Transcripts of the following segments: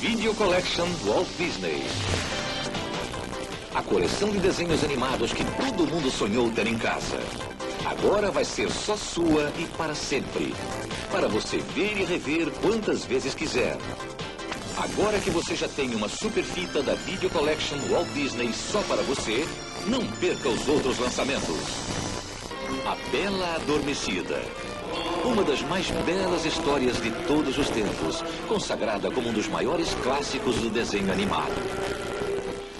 Video Collection Walt Disney. A coleção de desenhos animados que todo mundo sonhou ter em casa. Agora vai ser só sua e para sempre. Para você ver e rever quantas vezes quiser. Agora que você já tem uma super fita da Video Collection Walt Disney só para você, não perca os outros lançamentos. A Bela Adormecida. Uma das mais belas histórias de todos os tempos, consagrada como um dos maiores clássicos do desenho animado.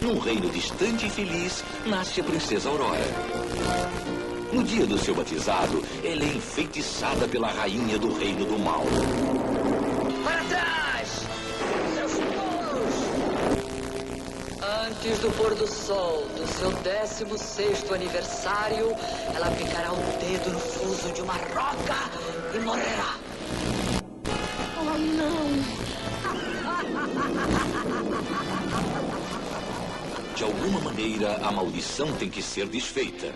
Num reino distante e feliz, nasce a princesa Aurora. No dia do seu batizado, ela é enfeitiçada pela rainha do reino do mal. Antes do pôr do sol do seu 16º aniversário, ela picará o dedo no fuso de uma roca e morrerá. Oh, não! De alguma maneira, a maldição tem que ser desfeita.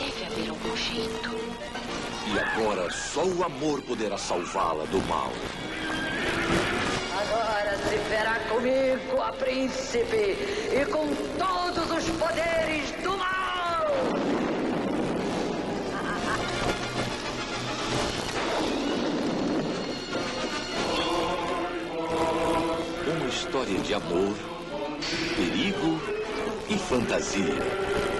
Deve haver algum jeito. E agora, só o amor poderá salvá-la do mal. Agora se verá comigo, a príncipe, e com todos os poderes do mal! Uma história de amor, perigo e fantasia.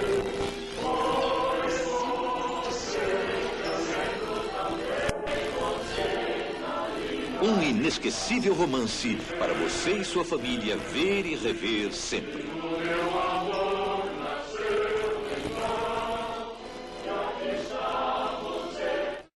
Um inesquecível romance para você e sua família ver e rever sempre.